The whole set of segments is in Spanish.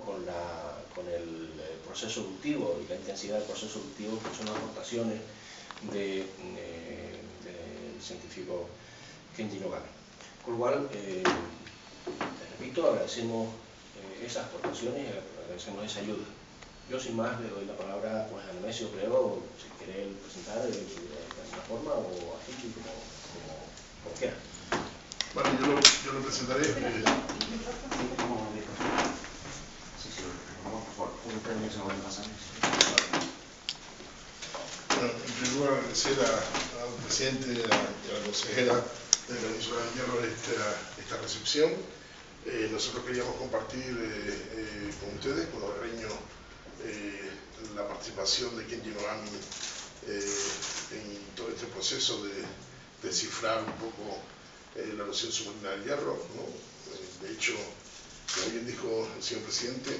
con, la, con el, proceso eruptivo y la intensidad del proceso eruptivo, que son aportaciones del científico Kenji Nogami. Con lo cual, eh, repito, agradecemos eh, esas aportaciones y agradecemos esa ayuda. Yo sin más le doy la palabra pues, a Nemesio, creo, si quiere presentar de, alguna forma o a Hichi, como, como, quiera. Bueno, yo lo, yo lo presentaré. Eh. Bueno, en primer lugar agradecer al presidente y a, la consejera de la emisora de Hierro esta, esta recepción. Eh, nosotros queríamos compartir eh, eh, con ustedes, con los reños, la participación de Kenji Nogami en todo este proceso de descifrar un poco la noción submarina del hierro. de hecho, como bien dijo el señor presidente,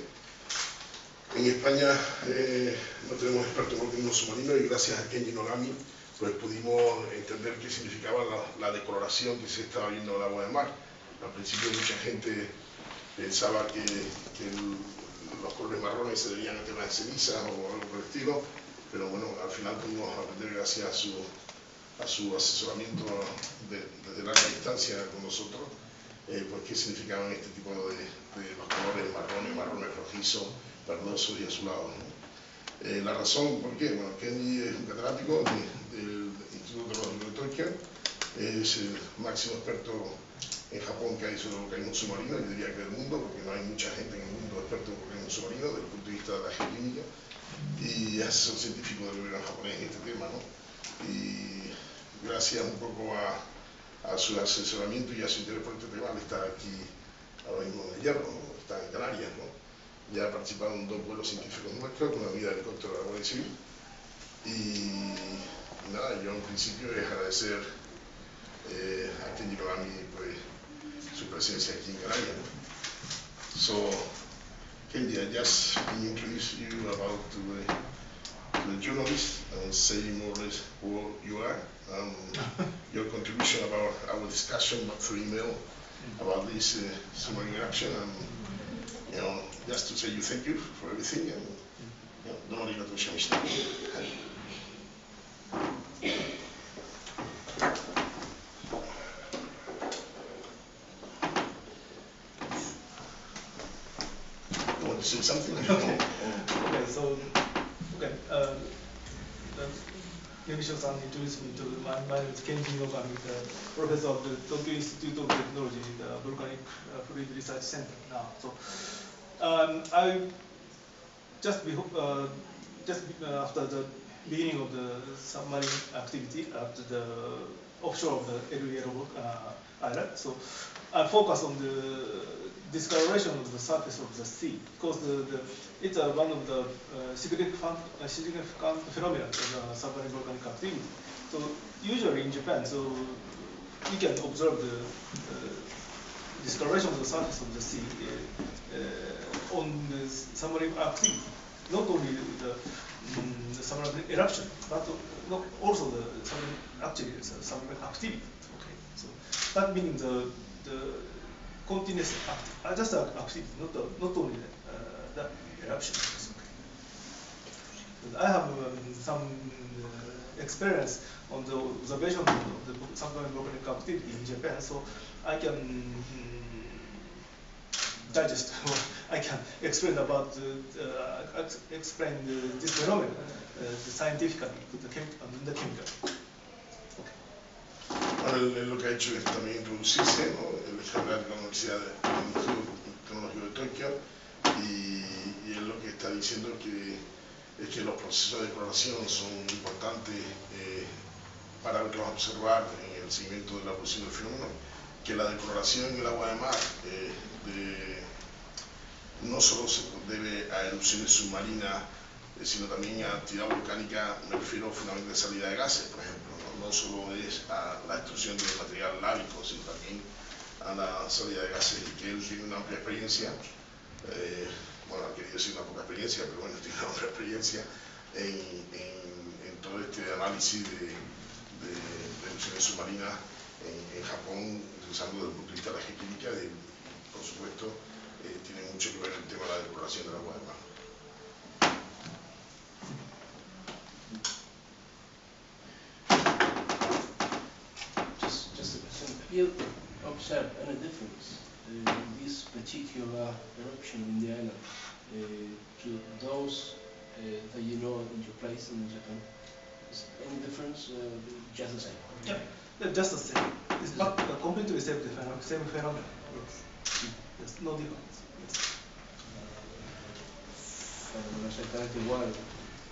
en España no tenemos expertos en volcanismo submarino y gracias a Kenji Nogami pues pudimos entender qué significaba la, decoloración que se estaba viendo en el agua de mar. Al principio mucha gente pensaba que, los colores marrones se debían a temas de ceniza o algo por el estilo, pero bueno, al final pudimos aprender gracias a su asesoramiento desde larga distancia con nosotros, eh, qué significaban este tipo de, los colores marrones, marrones rojizos, verdosos y azulados. Eh, la razón, ¿por qué? Bueno, Kenny es un catedrático del Instituto Tecnológico de Tokio, es el máximo experto en Japón que hay sobre volcanismo submarino, y diría que del mundo, porque no hay mucha gente en el mundo experto en volcanismo submarino desde el punto de vista de la geoquímica, y es asesor científico del gobierno japonés en este tema, ¿no? Y gracias un poco a, su asesoramiento y a su interés por este tema, está aquí ahora mismo en el hierro, está en Canarias, ¿no? Ya en dos vuelos científicos nuestros con la vida de helicóptero de la Guardia Civil. Y, nada, yo en principio es agradecer eh, a Kenji Nogami pues, su presencia aquí en Canarias. ¿no? So, Kenji, I just introduce you about the, the journalist and say more or less who you are, um, your contribution about our discussion through email about this uh, submarine action, and um, you know, just to say you thank you for everything, and you know, don't want to go professor of the Tokyo Institute of Technology, the Volcanic uh, Fluid Research Center now. So, um, I just uh, just uh, after the beginning of the submarine activity at the offshore of the El Hierro uh, island, so I focus on the discoloration of the surface of the sea because the, the, it's uh, one of the uh, significant, uh, significant phenomena of the submarine volcanic activity. So usually in Japan, so you can observe the discoloration of the surface of the sea uh, on the submarine activity, not only the, um, the submarine eruption, but also the submarine, submarine activity. Okay, so that means the the continuous uh, just activity, not the, not only the, uh, the eruption. Okay. I have um, some uh, experience on the observation of the submarine volcanic activity in Japan, so I can um, digest. I can explain about uh, explain this phenomenon uh, scientifically, the, chem the chemical. Bueno, él, lo que ha hecho es también introducirse, ¿no? él es de la Universidad Instituto Tecnológico de Tokio y, y, él lo que está diciendo que, es que los procesos de exploración son importantes eh, vamos a observar en el seguimiento de la evolución del fenómeno, que la decoloración en el agua de mar eh, de, no solo se debe a erupciones submarinas, eh, sino también a actividad volcánica, me refiero fundamentalmente a salida de gases, por ejemplo. No, solo es a la destrucción del material lábico, sino también a la salida de gases y que él tiene una amplia experiencia, bueno, querido decir una poca experiencia, pero bueno, tiene amplia experiencia en, todo este análisis de, erupciones submarinas en, Japón, utilizando desde el punto de vista de la geoquímica, por supuesto, eh, tiene mucho que ver el tema de la depuración del agua de mar. Just, you observed any difference this particular eruption in the island uh, to those uh, that you know in your place in Japan? Is any difference? Uh, just the same. Yeah, they're just the same. It's not uh, completely same phenomenon. Same phenomenon. Yes. There's no difference. Yes. Fenómeno exactamente igual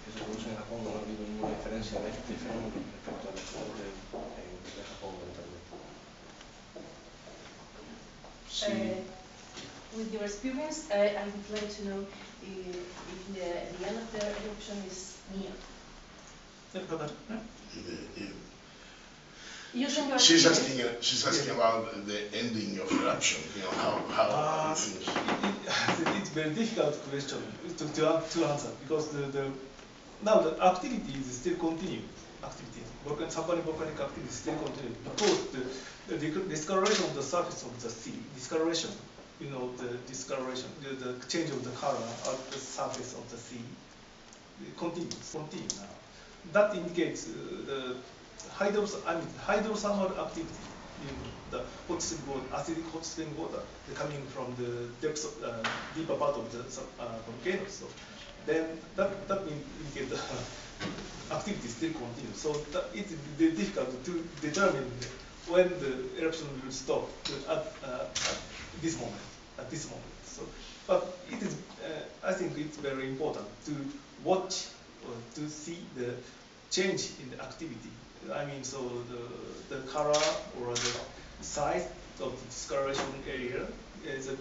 que se produce en Japón, no ha habido ninguna diferencia en este fenómeno respecto a lo que ocurre en, en Japón mentalmente. Uh, with your experience, uh, I would like to know uh, if the, the end of the eruption is near. Yeah, but, uh, Y- y- Using your She's asking, she's asking about the ending of eruption, you know, how, how Uh, it it, it, it's very difficult question to, to, to answer because the, the now the activity is still continue. Activity, volcan, submarine volcanic activity still continue because the, the discoloration of the surface of the sea, discoloration, you know, the discoloration, the, the change of the color of the surface of the sea, continues, continue now. That indicates uh, the hydros, I mean, hydrothermal activity in the hot spring water, acidic hot spring water coming from the depths uh, deeper part of the uh, volcano. So then that, that in- indicate the activity still continues. So that it is di- difficult to determine when the eruption will stop at, uh, at this moment, at this moment. So, but it is, uh, I think it's very important to watch or to see the change in the activity. I mean, so the, the color or the size of the discoloration area is a,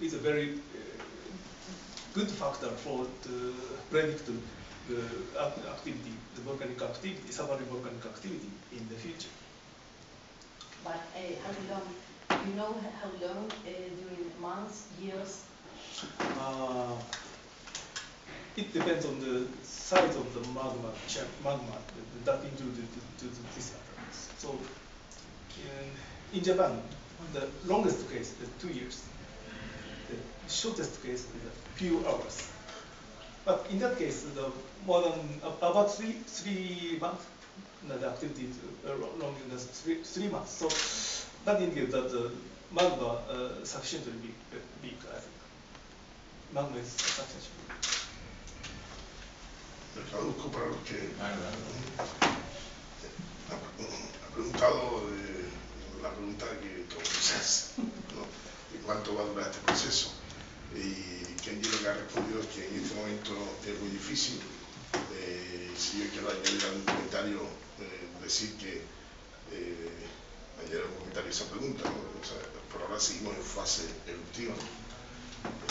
is a very good factor for to predict the activity, the volcanic activity, submarine volcanic activity in the future. but uh, how long? You know how long uh, during months, years? Uh, it depends on the size of the magma, magma that- the, to, to this. So in, in Japan, the longest case is two years. The shortest case is a few hours. But in that case, the more than about three three months, the activity is uh, longer than three, three months. So that indicates that the magma uh, sufficiently big, uh, big, I think. Magma is sufficiently big. Traduzco para los que preguntado la pregunta que. ¿De cuánto va a durar este proceso? Y Kenji lo que ha respondido es que en este momento es muy difícil. Eh, si yo quiero añadir algún comentario, eh, decir que eh, añadir un comentario esa pregunta, ¿no? Por ahora seguimos en fase eruptiva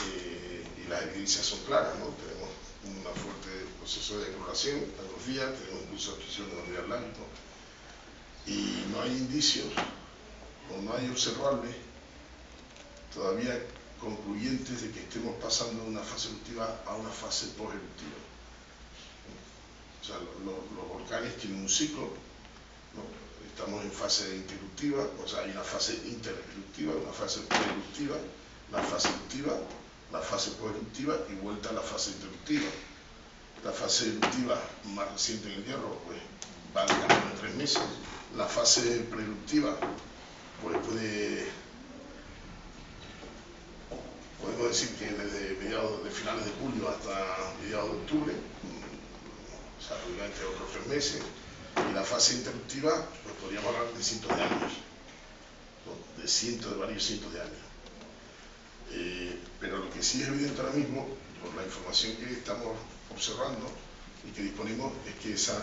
eh, y las evidencias son claras, ¿no? Tenemos un fuerte proceso de decoloración a los días, tenemos incluso obstrucción de material láctico y no hay indicios o no hay observables todavía concluyentes de que estemos pasando de una fase eruptiva a una fase post-eruptiva. O sea, lo- lo- los volcanes tienen un ciclo, estamos en fase interruptiva, o sea, hay una fase intereruptiva, una fase pre-eruptiva, la fase eruptiva, la fase post-eruptiva y vuelta a la fase interruptiva. La fase eruptiva más reciente en el hierro pues, va camino de tres meses. La fase preeruptiva pues, puede, podemos decir que desde mediados de finales de julio hasta mediados de octubre, o sea, obviamente otros tres meses. Y la fase interruptiva, pues podríamos hablar de cientos de años, de cientos, de varios cientos de años. Eh, pero lo que sí es evidente ahora mismo, por la información que estamos observando y que disponemos, es que esa,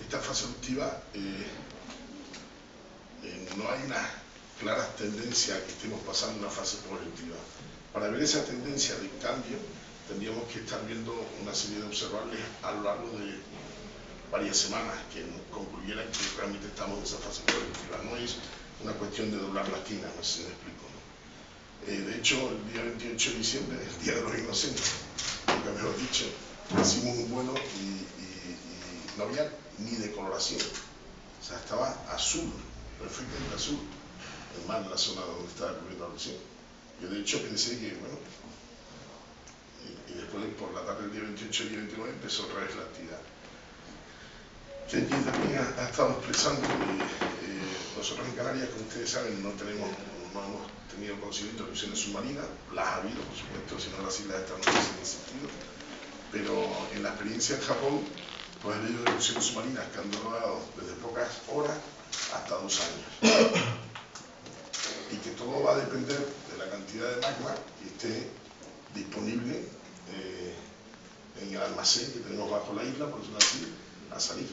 esta fase eruptiva eh, eh, no hay una clara tendencia a que estemos pasando una fase post-eruptiva. Para ver esa tendencia de cambio, tendríamos que estar viendo una serie de observables a lo largo de varias semanas que nos concluyeran que realmente estamos en esa fase post-eruptiva. No es una cuestión de doblar la esquina, no sé si me explico. Eh, de hecho, el día 28 de diciembre, el Día de los Inocentes, nunca mejor dicho, hicimos un vuelo y, y- y no había ni decoloración. O sea, estaba azul, perfectamente azul, el mar en la zona donde estaba ocurriendo la erupción. Yo de hecho pensé que, bueno, y, después por la tarde del día 28 y día 29 empezó otra vez la actividad. Kenji también ha, estado expresando que eh, nosotros en Canarias, como ustedes saben, no tenemos, no hemos tenido conocimiento de erupciones submarinas, las ha habido, por supuesto, si no las islas estas no hubiesen existido, pero en la experiencia en Japón, pues ha habido erupciones submarinas que han durado desde pocas horas hasta dos años. Y que todo va a depender de la cantidad de magma que esté disponible eh, en el almacén que tenemos bajo la isla, por decirlo así, a salir.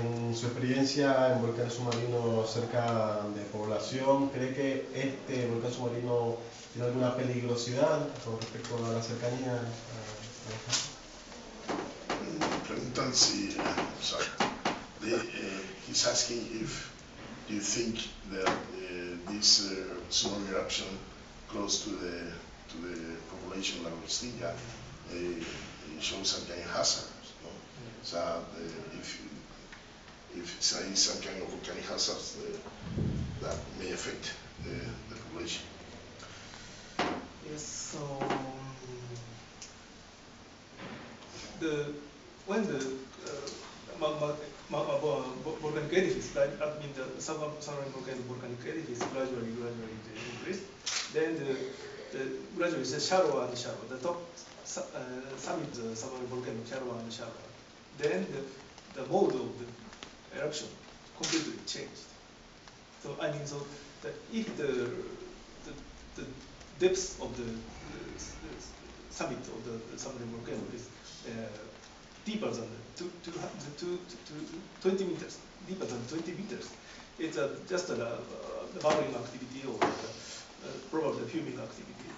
En su experiencia en volcanes submarinos cerca de población, ¿cree que este volcán submarino tiene alguna peligrosidad con respecto a la cercanía? A, Preguntan si, sorry, the, uh, he's asking if you think that uh, this uh, tsunami eruption close to the to the population of Stinga uh, shows some kind of hazard. No? So uh, if if there is some kind of volcanic hazards uh, that may affect the, the population. Yes, so um, the when the uh, magma volcanic edifice, right, I mean the submarine volcanic volcanic edifice gradually gradually increase, then the, the gradually it's shallower and shallower. The top uh, summit the submarine volcano shallower and shallower. Then the, the mode of the eruption completely changed. So I mean, so that if the the, the depth of the, the, the summit of the, the submarine volcano is uh, deeper than two, two, two, two, 20 meters, deeper than 20 meters, it's uh, just a, uh, the bubbling activity or the, uh, probably the fuming activity.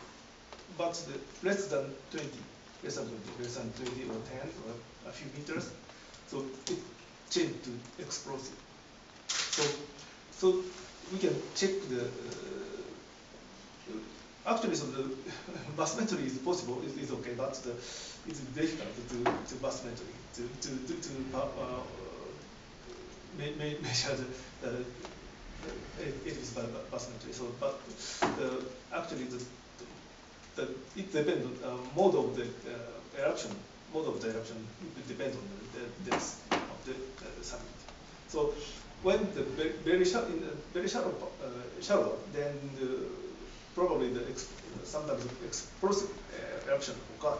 But less than 20, less than 20, less than 20 or 10 or a few meters, so it change to explosive. So, so we can check the, uh, actually so the bathymetry is possible, is okay, but the, it's difficult to, to bathymetry, to, to, to, to uh, uh, measure the, the, it, it is by bathymetry. So, but the, actually the, the, it depends on uh, mode of the uh, eruption, mode of the eruption, depends on the, the of the uh, summit. So when the very shallow, in the very shallow, uh, shallow then the, probably the sometimes explosive uh, eruption occur.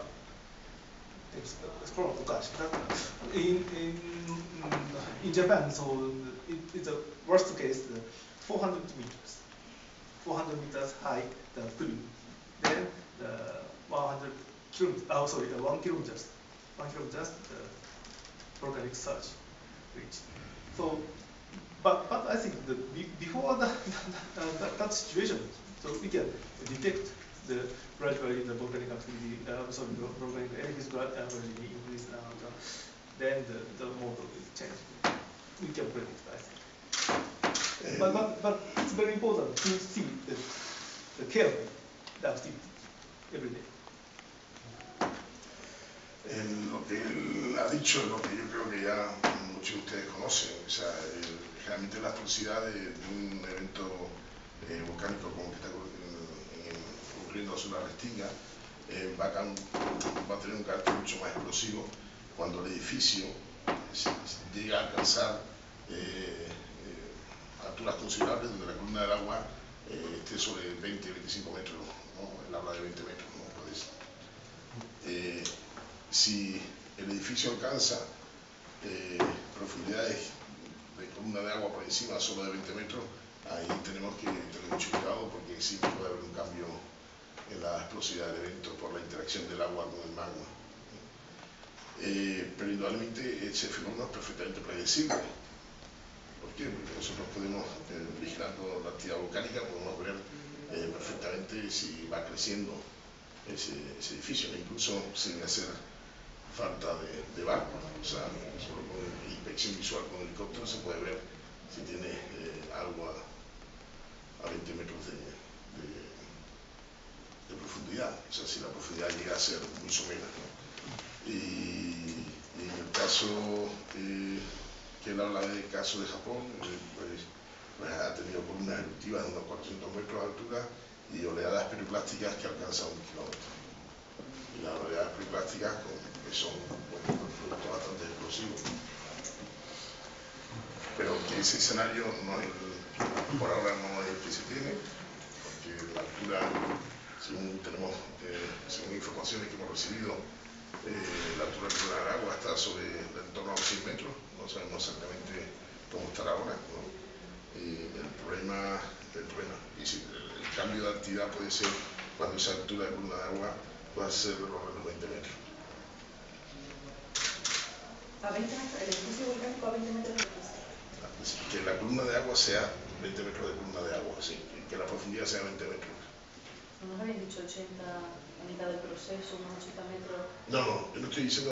Explosive occurs. In in in Japan, so it, it's a worst case, the 400 meters, 400 meters high, the plume. Then the 100 kilometers, oh sorry, the one kilometers, one kilometers, the volcanic surge reached. So, but, but I think that before that, that, that, situation, so we can detect the gradually the volcanic activity, uh, sorry, volcanic activity gradually increase, uh, then the, the model will change. We can predict, I think. But, but, but it's very important to see the, the care the activity every day. En lo que él ha dicho, lo que yo creo que ya muchos de ustedes conocen, o sea, realmente la atrocidad de, un evento eh, volcánico como que está ocurriendo sobre la restinga eh, va, a, va, a, tener un carácter mucho más explosivo cuando el edificio llega a alcanzar eh, alturas considerables donde la columna del agua esté sobre 20-25 metros, ¿no? él habla de 20 metros, ¿no? Pues, si el edificio alcanza eh, profundidades de columna de agua por encima solo de 20 metros, ahí tenemos que tener mucho cuidado porque sí puede haber un cambio en la explosividad del evento por la interacción del agua con el magma. Eh, pero indudablemente ese fenómeno es perfectamente predecible. ¿Por qué? Porque nosotros podemos, eh, vigilando la actividad volcánica, podemos ver perfectamente si va creciendo ese, ese edificio, incluso sin hacer falta de, de barco, o sea, solo con inspección visual con helicóptero se puede ver si tiene eh, algo a, a, 20 metros de, profundidad, o sea, si la profundidad llega a ser muy somera. Y, caso eh, que él habla del caso de Japón, eh, pues, pues, ha tenido columnas eruptivas de unos 400 metros de altura y oleadas periplásticas que alcanzan un kilómetro. Y las oleadas periplásticas que son bueno, un producto bastante explosivo. Pero que ese escenario no es por ahora no es el que se tiene, porque la altura, según tenemos, eh, según informaciones que hemos recibido, eh, la altura del agua está sobre a los 100 metros, no sabemos exactamente cómo estará ahora. ¿no? Y el problema, el problema, y si el, el cambio de actividad puede ser cuando esa altura de columna de agua pueda ser de los 20 metros. A 20 metros, el edificio volcánico a 20 metros de distancia. Es decir, que la columna de agua sea 20 metros de columna de agua, sí, que la profundidad sea 20 metros. Nos habían dicho 80 a mitad del proceso, unos 80 metros. No, no, yo no estoy diciendo